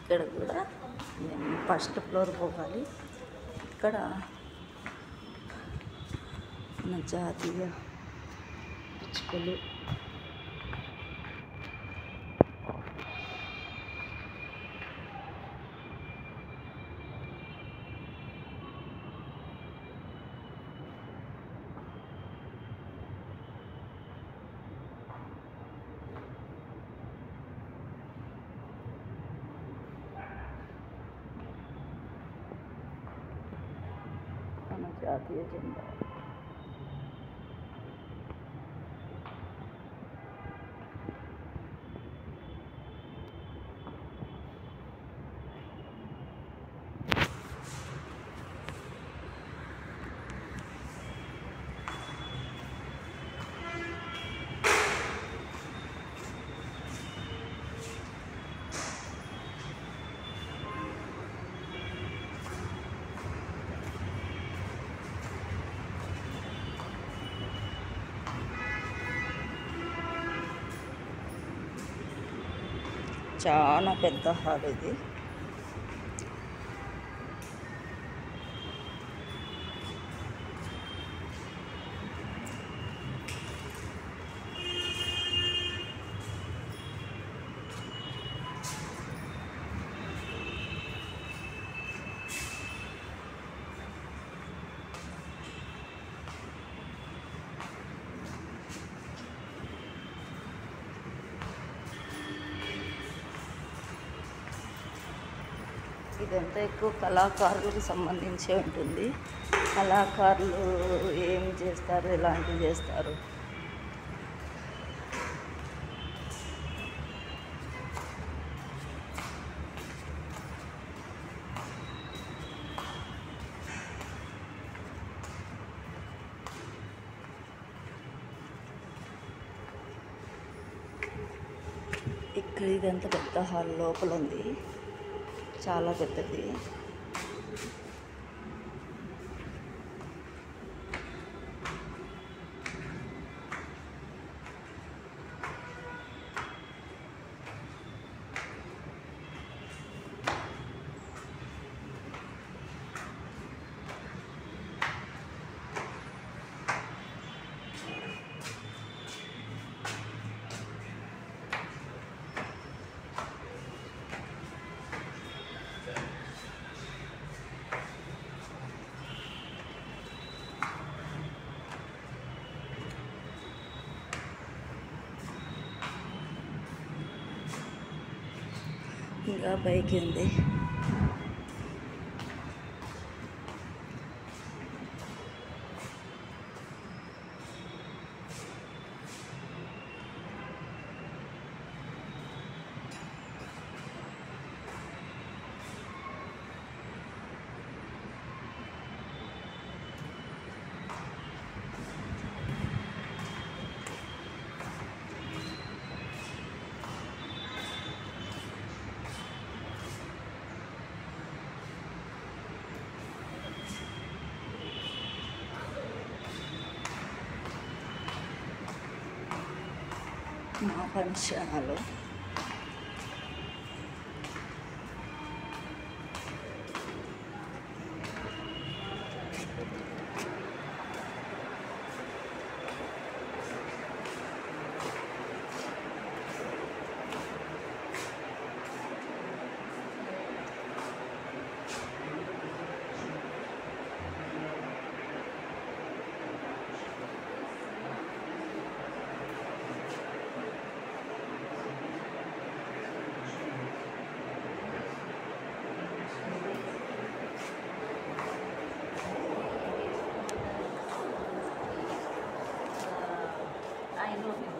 ఇక్కడ కూడా మేము ఫస్ట్ ఫ్లోర్ పోవాలి ఇక్కడ మన జాతీయ పిచ్చుకలు جاتی ہے زندہ చాలా పెద్ద హాల్ ఇది. ఇదంతా ఎక్కువ కళాకారులకు సంబంధించి ఉంటుంది. కళాకారులు ఏం చేస్తారు? ఎలాంటివి చేస్తారు? ఇక్కడ ఇదంతా పెద్ద హాల్ లోపల ఉంది. చాలా పెద్దది. ఇంకా బైక్ ఉంది. মা মহাপ্রাণ আলো Gracias.